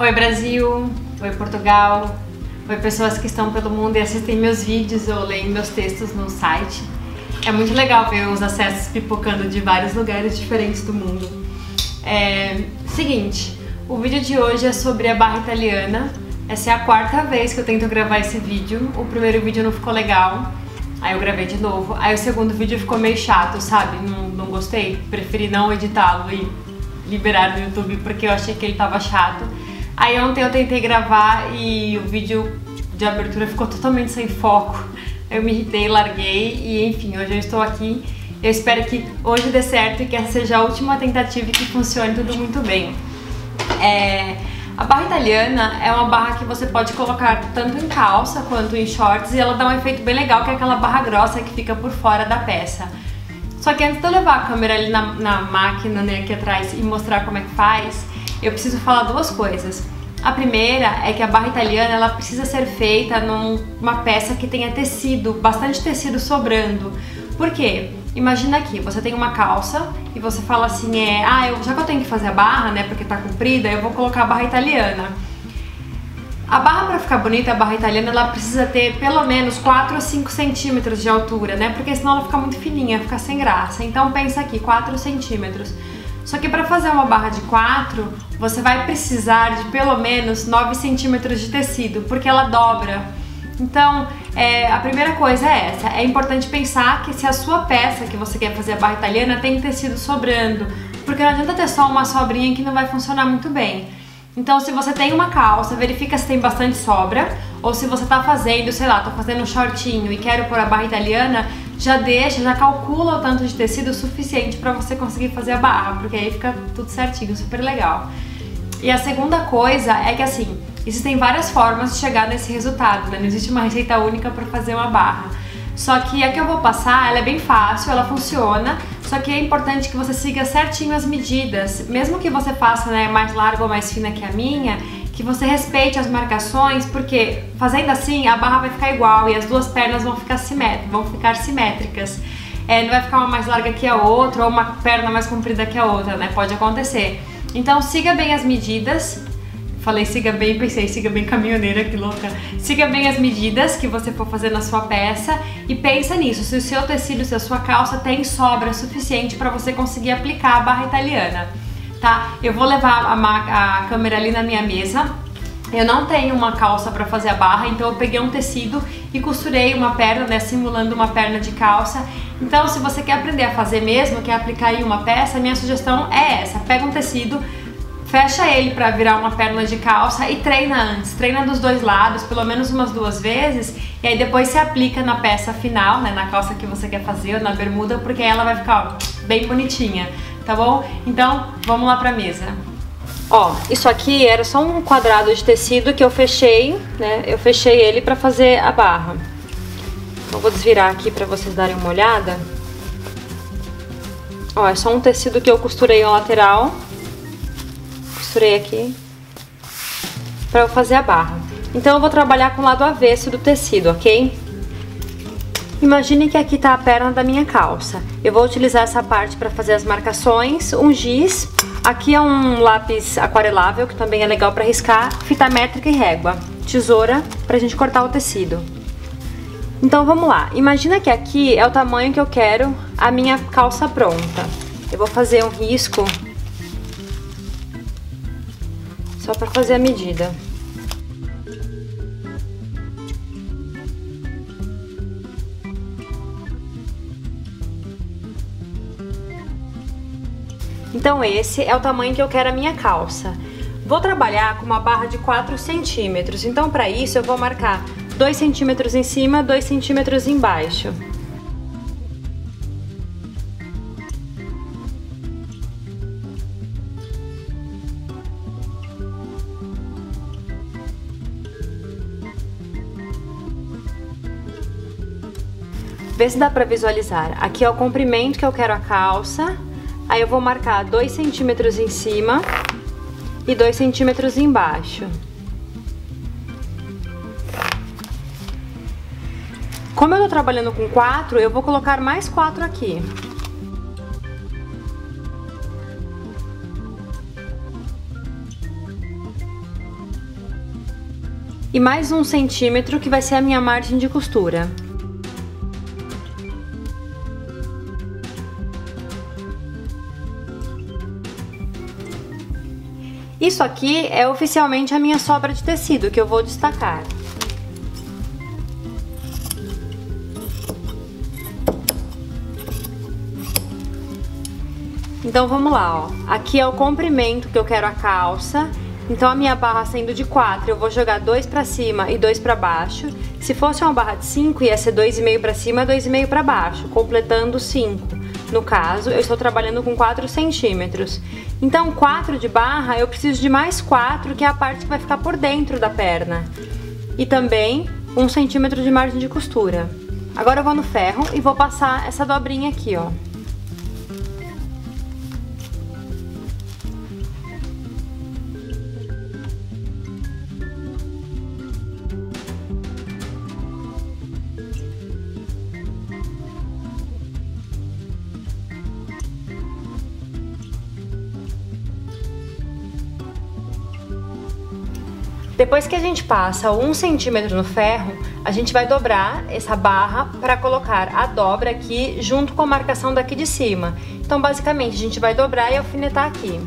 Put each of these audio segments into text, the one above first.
Oi Brasil, oi Portugal, oi pessoas que estão pelo mundo e assistem meus vídeos ou leem meus textos no site. É muito legal ver os acessos pipocando de vários lugares diferentes do mundo. É, seguinte, o vídeo de hoje é sobre a barra italiana. Essa é a quarta vez que eu tento gravar esse vídeo. O primeiro vídeo não ficou legal, aí eu gravei de novo. Aí o segundo vídeo ficou meio chato, sabe? Não, não gostei, preferi não editá-lo e liberar no YouTube porque eu achei que ele tava chato. Aí ontem eu tentei gravar e o vídeo de abertura ficou totalmente sem foco. Eu me irritei, larguei e enfim, hoje eu estou aqui. Eu espero que hoje dê certo e que essa seja a última tentativa e que funcione tudo muito bem. É, a barra italiana é uma barra que você pode colocar tanto em calça quanto em shorts e ela dá um efeito bem legal, que é aquela barra grossa que fica por fora da peça. Só que antes de eu levar a câmera ali na, na máquina, né, aqui atrás, e mostrar como é que faz, eu preciso falar duas coisas. A primeira é que a barra italiana ela precisa ser feita numa peça que tenha tecido, bastante tecido sobrando. Por quê? Imagina aqui, você tem uma calça e você fala assim, é, ah, eu, já que eu tenho que fazer a barra, né, porque tá comprida, eu vou colocar a barra italiana. A barra para ficar bonita, a barra italiana, ela precisa ter pelo menos 4 a 5 centímetros de altura, né, porque senão ela fica muito fininha, fica sem graça. Então pensa aqui, 4 centímetros. Só que para fazer uma barra de 4, você vai precisar de pelo menos 9 centímetros de tecido, porque ela dobra. Então, é, a primeira coisa é essa, é importante pensar que se a sua peça que você quer fazer a barra italiana tem tecido sobrando, porque não adianta ter só uma sobrinha que não vai funcionar muito bem. Então, se você tem uma calça, verifica se tem bastante sobra, ou se você tá fazendo, sei lá, tô fazendo um shortinho e quero pôr a barra italiana, já deixa, já calcula o tanto de tecido suficiente para você conseguir fazer a barra, porque aí fica tudo certinho, super legal. E a segunda coisa é que assim, existem várias formas de chegar nesse resultado, né? Não existe uma receita única para fazer uma barra. Só que a que eu vou passar, ela é bem fácil, ela funciona, só que é importante que você siga certinho as medidas, mesmo que você faça né, mais larga ou mais fina que a minha, que você respeite as marcações, porque fazendo assim a barra vai ficar igual e as duas pernas vão ficar, vão ficar simétricas. É, não vai ficar uma mais larga que a outra ou uma perna mais comprida que a outra, né? Pode acontecer. Então siga bem as medidas. Falei siga bem, pensei siga bem caminhoneira, que louca. Siga bem as medidas que você for fazer na sua peça e pensa nisso, se o seu tecido, se a sua calça tem sobra suficiente para você conseguir aplicar a barra italiana tá? Eu vou levar a, a câmera ali na minha mesa. Eu não tenho uma calça para fazer a barra, então eu peguei um tecido e costurei uma perna, né, simulando uma perna de calça. Então, se você quer aprender a fazer mesmo, quer aplicar em uma peça, minha sugestão é essa: pega um tecido, fecha ele para virar uma perna de calça e treina antes. Treina dos dois lados, pelo menos umas duas vezes, e aí depois você aplica na peça final, né, na calça que você quer fazer ou na bermuda, porque ela vai ficar ó, bem bonitinha tá bom? Então, vamos lá pra mesa. Ó, isso aqui era só um quadrado de tecido que eu fechei, né? Eu fechei ele pra fazer a barra. Então, vou desvirar aqui pra vocês darem uma olhada. Ó, é só um tecido que eu costurei a lateral. Costurei aqui. Pra eu fazer a barra. Então, eu vou trabalhar com o lado avesso do tecido, ok? Imagine que aqui está a perna da minha calça. Eu vou utilizar essa parte para fazer as marcações, um giz. Aqui é um lápis aquarelável, que também é legal para riscar, fita métrica e régua. Tesoura para a gente cortar o tecido. Então vamos lá. Imagina que aqui é o tamanho que eu quero a minha calça pronta. Eu vou fazer um risco só para fazer a medida. Então esse é o tamanho que eu quero a minha calça. Vou trabalhar com uma barra de 4 centímetros, então para isso eu vou marcar 2 centímetros em cima, 2 centímetros embaixo. Vê se dá para visualizar. Aqui é o comprimento que eu quero a calça, Aí eu vou marcar 2 centímetros em cima e 2 centímetros embaixo. Como eu tô trabalhando com 4, eu vou colocar mais 4 aqui. e mais um centímetro que vai ser a minha margem de costura. Isso aqui é oficialmente a minha sobra de tecido que eu vou destacar. Então vamos lá, ó. Aqui é o comprimento que eu quero a calça. Então a minha barra sendo de 4, eu vou jogar dois para cima e dois para baixo. Se fosse uma barra de 5, ia ser 2,5 para cima e 2,5 para baixo, completando 5. No caso, eu estou trabalhando com 4 centímetros. Então, 4 de barra, eu preciso de mais 4, que é a parte que vai ficar por dentro da perna. E também 1 centímetro de margem de costura. Agora eu vou no ferro e vou passar essa dobrinha aqui, ó. Depois que a gente passa um centímetro no ferro, a gente vai dobrar essa barra para colocar a dobra aqui junto com a marcação daqui de cima. Então, basicamente, a gente vai dobrar e alfinetar aqui.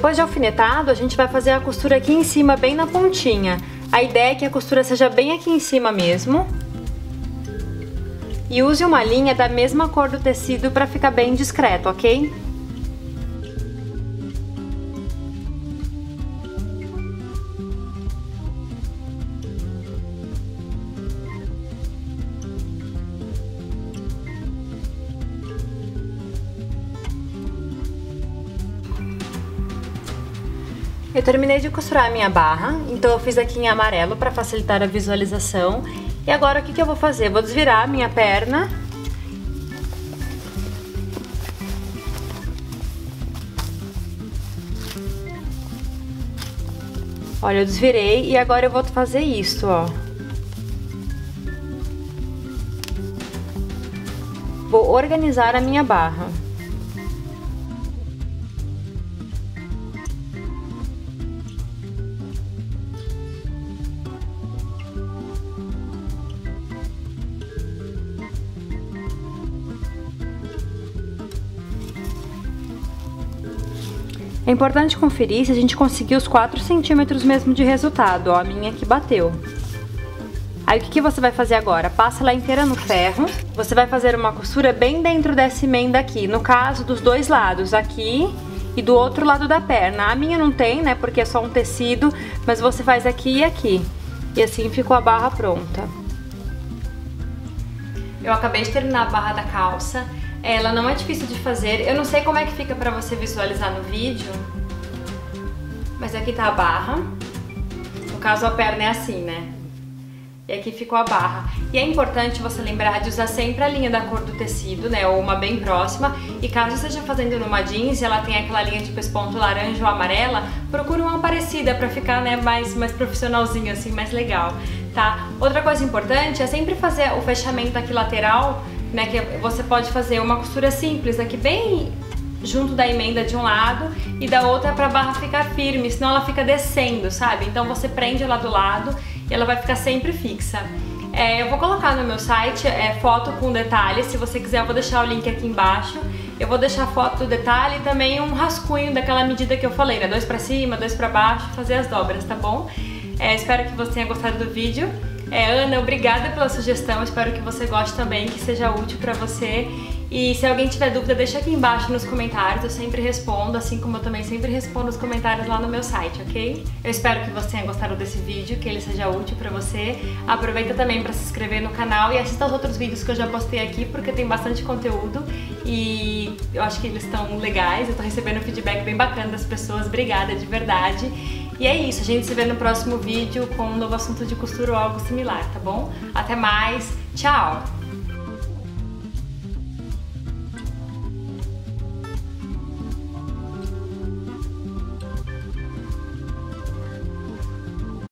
Depois de alfinetado, a gente vai fazer a costura aqui em cima, bem na pontinha. A ideia é que a costura seja bem aqui em cima mesmo. E use uma linha da mesma cor do tecido para ficar bem discreto, ok? Eu terminei de costurar a minha barra, então eu fiz aqui em amarelo para facilitar a visualização. E agora o que, que eu vou fazer? Vou desvirar a minha perna. Olha, eu desvirei e agora eu vou fazer isso, ó. Vou organizar a minha barra. É importante conferir se a gente conseguiu os 4 centímetros mesmo de resultado, ó, a minha que bateu. Aí o que, que você vai fazer agora? Passa ela inteira no ferro, você vai fazer uma costura bem dentro dessa emenda aqui, no caso dos dois lados, aqui e do outro lado da perna. A minha não tem, né, porque é só um tecido, mas você faz aqui e aqui. E assim ficou a barra pronta. Eu acabei de terminar a barra da calça ela não é difícil de fazer. Eu não sei como é que fica pra você visualizar no vídeo. Mas aqui tá a barra. No caso, a perna é assim, né? E aqui ficou a barra. E é importante você lembrar de usar sempre a linha da cor do tecido, né? Ou uma bem próxima. E caso esteja fazendo numa jeans e ela tem aquela linha tipo esse ponto laranja ou amarela, procure uma parecida pra ficar né, mais, mais profissionalzinho, assim, mais legal, tá? Outra coisa importante é sempre fazer o fechamento aqui lateral né? Que você pode fazer uma costura simples aqui bem junto da emenda de um lado e da outra para a barra ficar firme, senão ela fica descendo, sabe? Então você prende ela do lado e ela vai ficar sempre fixa. É, eu vou colocar no meu site é, foto com detalhes, se você quiser eu vou deixar o link aqui embaixo. Eu vou deixar foto do detalhe e também um rascunho daquela medida que eu falei, né? Dois para cima, dois para baixo, fazer as dobras, tá bom? É, espero que você tenha gostado do vídeo. É, Ana, obrigada pela sugestão, espero que você goste também, que seja útil para você. E se alguém tiver dúvida, deixa aqui embaixo nos comentários, eu sempre respondo, assim como eu também sempre respondo os comentários lá no meu site, ok? Eu espero que você tenha gostado desse vídeo, que ele seja útil para você. Aproveita também para se inscrever no canal e assista aos outros vídeos que eu já postei aqui, porque tem bastante conteúdo e eu acho que eles estão legais, eu tô recebendo feedback bem bacana das pessoas, obrigada de verdade. E é isso, a gente se vê no próximo vídeo com um novo assunto de costura ou algo similar, tá bom? Até mais, tchau!